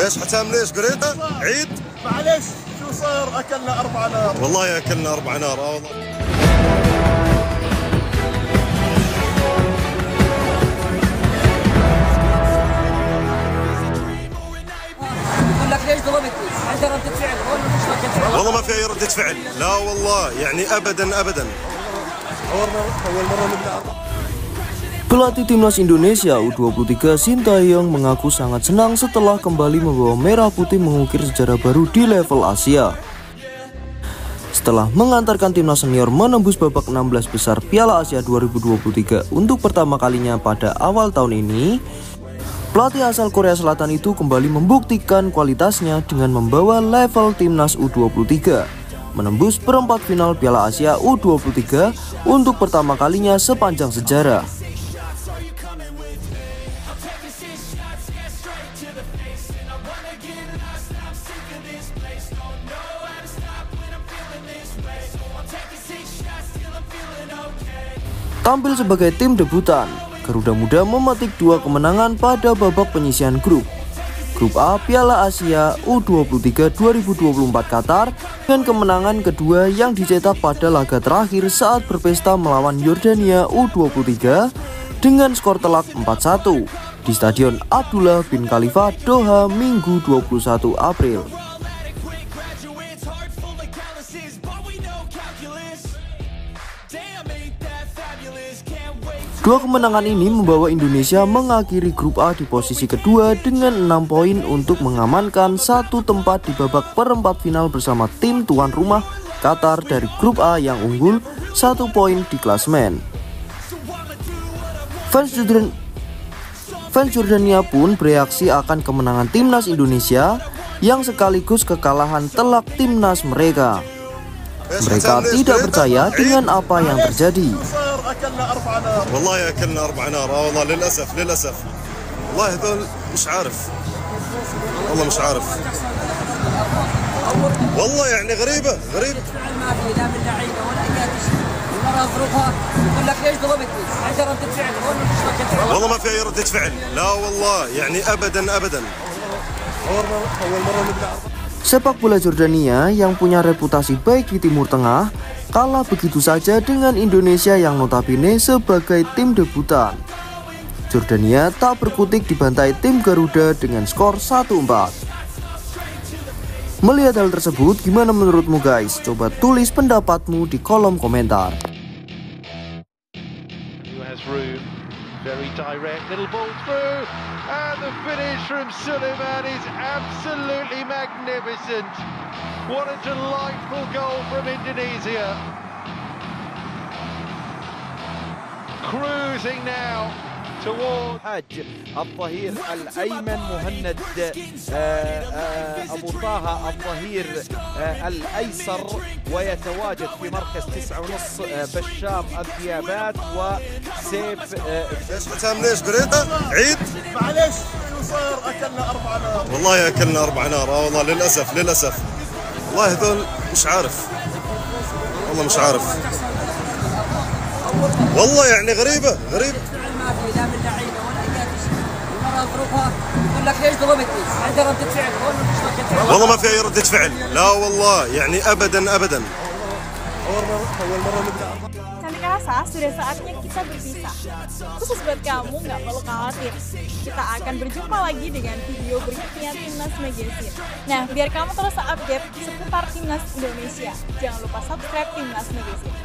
إيش حسام ليش قريتها؟ عيد؟ معلش شو صار أكلنا أربع نار. والله أكلنا أربع نار آه والله؟ والله ما في أي ردة فعل. لا والله يعني ابدا ابدا. أول مرة أول مرة نبدأ. أربع Pelatih timnas Indonesia U23 Sintayong mengaku sangat senang setelah kembali membawa merah putih mengukir sejarah baru di level Asia. Setelah mengantarkan timnas senior menembus babak 16 besar Piala Asia 2023 untuk pertama kalinya pada awal tahun ini, pelatih asal Korea Selatan itu kembali membuktikan kualitasnya dengan membawa level timnas U23 menembus perempat final Piala Asia U23 untuk pertama kalinya sepanjang sejarah. Tampil sebagai tim debutan, Garuda Muda memetik dua kemenangan pada babak penyisian grup. Grup A Piala Asia U23 2024 Qatar dan kemenangan kedua yang dicetak pada laga terakhir saat berpesta melawan Yordania U23 dengan skor telak 4-1 di Stadion Abdullah bin Khalifa Doha Minggu 21 April. Dua kemenangan ini membawa Indonesia mengakhiri grup A di posisi kedua dengan 6 poin untuk mengamankan satu tempat di babak perempat final bersama tim tuan rumah Qatar dari grup A yang unggul satu poin di klasmen. Fans Jordan Fans Jordania pun bereaksi akan kemenangan timnas Indonesia yang sekaligus kekalahan telak timnas mereka. Mereka tidak percaya dengan apa yang terjadi. والله اكلنا أربع نار آه والله للاسف للاسف والله هذول مش عارف. والله مش عارف. والله يعني غريبة غريبه ما في لا من لعيبه ولا؟ والله ما في أي رده فعل. لا والله يعني ابدا ابدا. اول مره اول مره نبدا Sepak bola Jordania yang punya reputasi baik di Timur Tengah kalah begitu saja dengan Indonesia yang notabene sebagai tim debutan. Jordania tak berkutik dibantai tim Garuda dengan skor 1-4. Melihat hal tersebut, gimana menurutmu guys? Coba tulis pendapatmu di kolom komentar. Very direct, little ball through, and the finish from Suleiman is absolutely magnificent. What a delightful goal from Indonesia. Cruising now حاج الظهير الأيمن مهند آه، آه، أبو طه الظهير آه، الأيسر ويتواجد في مركز تسعة ونص بشار الثيابات وسيف آه، إيش حسام ليش؟ قريتها؟ عيد؟ معلش شو صار أكلنا أربع نار. والله أكلنا أربع نار آه والله للأسف للأسف. والله هذول مش عارف. والله مش عارف. والله يعني غريبة غريبة. ما في لا من لعيبه ولا اي شيء المرأة ظروفها يقول لك ليش ضربتني؟ عندها ردة فعل ولا مش ردة فعل؟ والله ما في اي رده فعل لا والله يعني ابدا ابدا اول مره اول mara نبدا اربع Cantik rasa, sudah saatnya kita berpisah. Khusus buat kamu, nggak perlu khawatir. Kita akan berjumpa lagi dengan video berikutnya Timnas Magazine. Nah, biar kamu terus update seputar Timnas Indonesia. Jangan lupa subscribe Timnas Magazine.